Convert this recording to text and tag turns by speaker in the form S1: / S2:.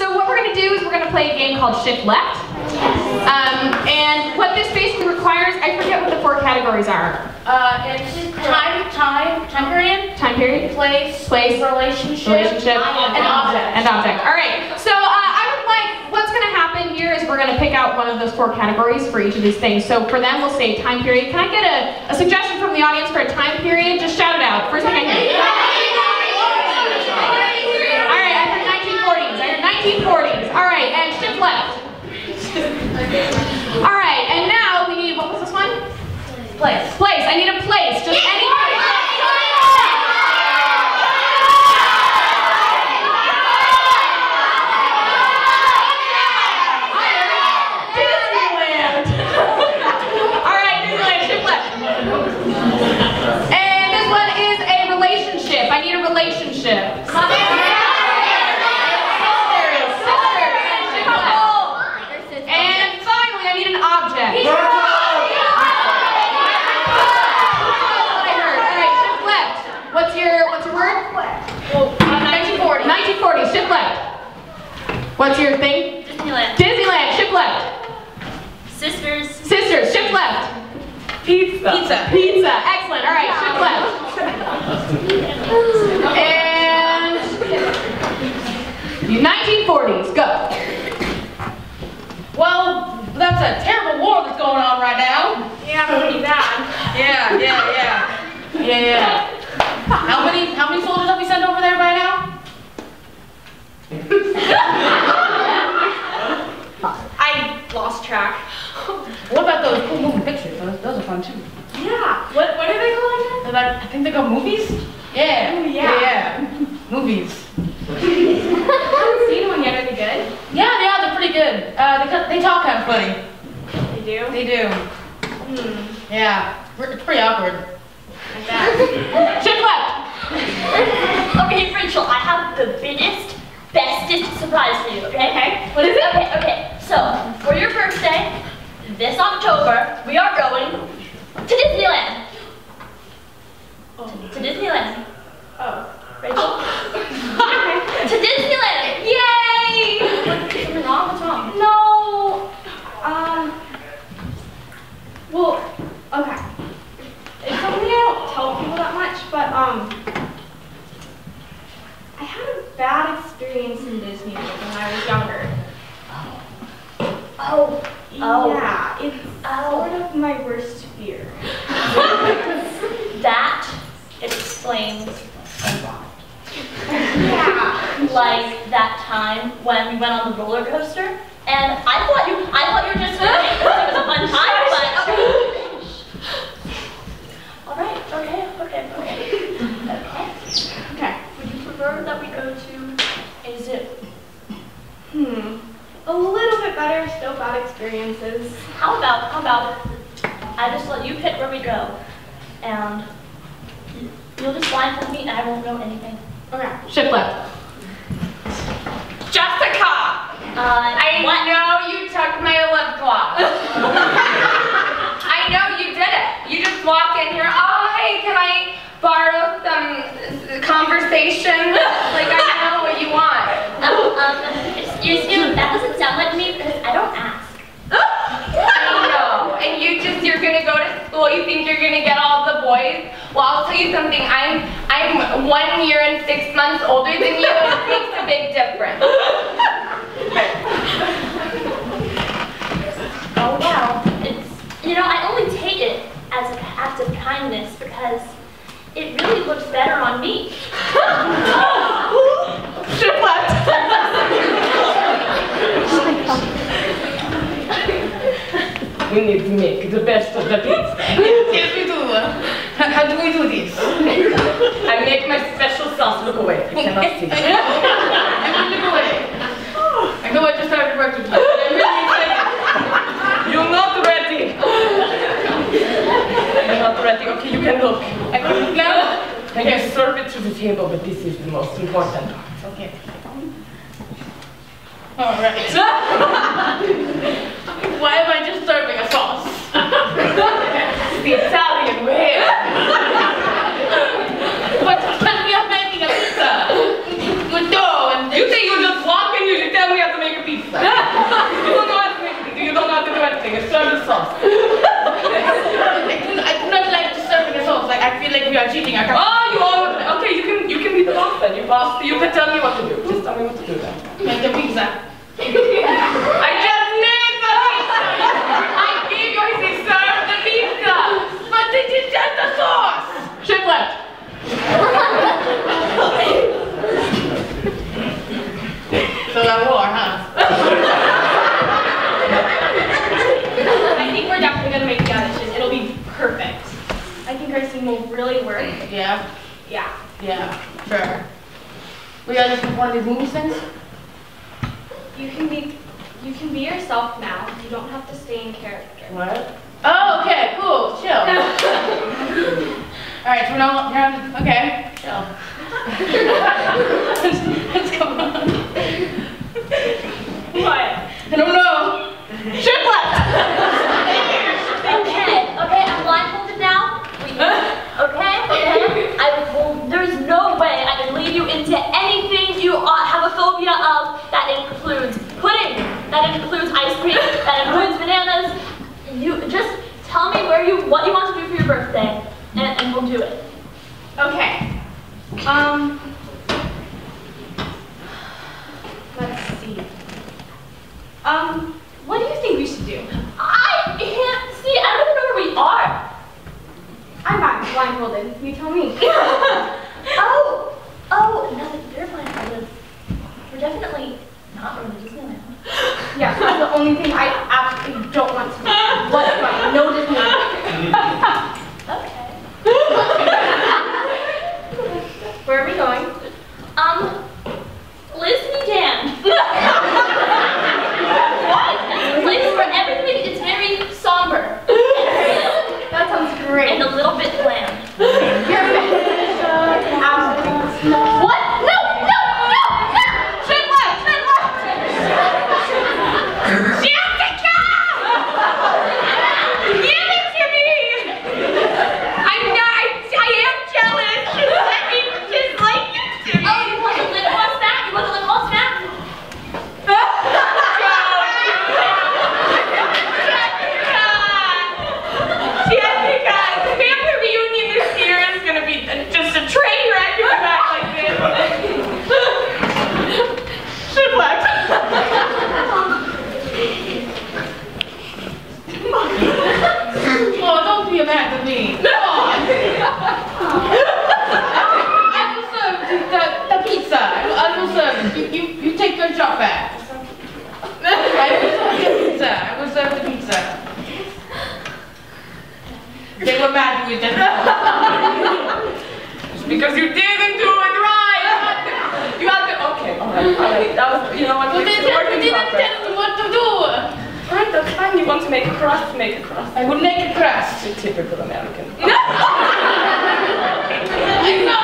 S1: so what we're gonna do is we're gonna play a game called Shift Left. Um, and what this basically requires, I forget what the four categories are.
S2: Uh, it's time, time, time period,
S1: Time period,
S2: place,
S1: Place.
S2: relationship,
S1: relationship,
S2: and object.
S1: And object. All right. So uh, I would like, what's going to happen here is we're going to pick out one of those four categories for each of these things. So for them, we'll say time period. Can I get a, a suggestion from the audience for a time period? Just shout it out. First thing I hear. All right, I heard 1940s. I heard 1940s. All right, and shift left. All right, and now we need, what was this one?
S2: Place.
S1: Place. I need a place. Just any place. Disneyland. All right, Disneyland, shift left. And this one is a relationship. I need a relationship. Sisters, sisters, shift left. And finally, I need an object. That's what I heard. All right, shift left. What's your what's your word?
S2: Well, uh, 1940.
S1: 1940. Shift left. What's your thing?
S3: Disneyland.
S1: Disneyland. Shift left.
S3: Sisters.
S1: Sisters. Shift left.
S2: Pizza. Pizza.
S1: Pizza. Excellent. All right. Shift left. And 1940s. Go.
S2: Well, that's a terrible war that's going on right now.
S3: Yeah, pretty bad.
S2: Yeah, yeah, yeah. Yeah, yeah. How many how many soldiers have we sent over there by now?
S3: I lost track.
S2: What about those cool moving pictures? Those, those are fun too.
S3: Yeah. What What are they called
S2: They're like, I think they called movies? Yeah.
S3: Oh, yeah.
S2: Yeah, yeah. Movies.
S3: I haven't seen one yet. Are they good?
S2: Yeah, they are. They're pretty good. Uh, they, they talk kind of funny.
S3: They do.
S2: They do.
S3: Hmm.
S2: Yeah. It's pretty awkward.
S1: Shift left.
S3: okay, Rachel, I have the biggest, bestest surprise for you, okay?
S1: Okay. What is it?
S3: Okay, okay. So, for your birthday, this October, we are going to Disneyland. To Disneyland.
S1: Oh.
S3: Rachel? to Disneyland! Yay! What, something wrong? What's wrong?
S4: No. Um. Well, okay. It's something I don't tell people that much, but um. I had a bad experience in Disney when I was younger.
S3: Oh. Oh. oh.
S4: Yeah, it's
S3: Oh.
S4: sort of my worst fear.
S3: That explains a lot.
S4: Yeah.
S3: Like that time when we went on the roller coaster, and I thought you, I thought you were just because it was a fun time, but all right, okay, okay, okay, okay.
S4: Okay.
S3: Would you prefer that we go to is it,
S4: Hmm. A little bit better, still bad experiences.
S3: How about, how about I just let you pick where we go, and you'll just blindfold me, and I won't know anything.
S4: Okay.
S1: Shift left.
S5: Jessica,
S3: Uh,
S5: I
S3: what?
S5: know you took my lip gloss. I know you did it. You just walk in here. Oh, hey, can I borrow some conversation? Like I know what you want.
S3: Um, um, excuse you, that doesn't sound like me because I don't ask.
S5: I know. And you just you're gonna go to school. You think you're gonna get all the boys. Well, I'll tell you something. I'm I'm one year and six months older than you. and It makes a big difference.
S3: Oh wow, it's you know I only take it as an act of kindness because it really looks better on me.
S1: Shift left.
S6: We need to make the best of the pizza.
S2: Yes, we do. How, how do we do this?
S6: I make my special sauce. Look away. I cannot see.
S2: I will look away. I know I just started working. I'm really excited.
S6: You're not ready. You're not ready. Okay, you can look.
S2: I can now.
S6: I can serve it to the table, but this is the most important part.
S2: Okay. All right. Why am I just serving a sauce?
S6: The Italian way.
S2: But can we are making a pizza with dough and
S6: You think you just walk in here, you tell me
S2: are cheating. I can't. Oh, you are. Okay, you can you can be the boss then. You boss. You can tell me what to do. Just tell me what to do then. Make the pizza. I just made the pizza. I gave you he served the pizza, but this is just the sauce.
S1: Shift left.
S2: So that war, huh?
S4: I think we're definitely gonna make the audition. It'll be perfect. I think our scene will really work.
S2: Yeah.
S4: Yeah.
S2: Yeah. Sure. We got this one of these movie things.
S4: You can be you can be yourself now. You don't have to stay in character.
S2: What? Oh, okay, cool, chill. All right, so now, now okay, chill. What's going on?
S4: What?
S2: I don't know.
S1: Shift left.
S3: Okay, okay, I'm blindfolded now. We- Okay, okay. I will, there's no way I can lead you into anything you uh, have a phobia of that includes pudding, that includes ice cream, that includes bananas. You just tell me where you, what you want to do for your birthday, and, and we'll do it.
S4: Okay. Um. Let's see. Um. What do you think we should do?
S3: I can't see, I don't even know where we are.
S4: I'm back blindfolded. You tell me.
S3: oh, oh, no, you're blindfolded. We're definitely not going to Disneyland.
S4: Yeah, that's the only thing I absolutely don't want to do. Whatsoever. No Disney.
S3: Okay.
S4: Where are we going?
S3: Um, Disney Jam. what? It's a place where everything is very somber.
S4: That sounds great.
S3: And a little bit bland.
S4: Absolutely.
S3: What? No, no, no, no!
S1: Shift left. Shift left. Jessica! Give it to me. I'm not. I am jealous. Just let me. Just like it to me.
S3: Oh, you want the lip gloss back? You want the lip gloss back?
S1: Jessica, the family reunion this year is gonna be just a train wreck if you act like this. Left.
S2: Oh, don't be mad at me. Come on. I will serve the, the, the pizza. I will, I will serve it. You, you, you take your job back. I will serve the pizza. I will serve the pizza. They were mad with that. Just because you didn't do it right. You had to. Okay, alright. That was, you know what?
S6: You
S2: it's
S6: didn't,
S2: work
S6: didn't
S2: progress.
S6: tell me what to do. Alright, that's fine. You want to make a crust, make a crust.
S2: I would make a crust.
S6: You're typical American.
S2: I'm not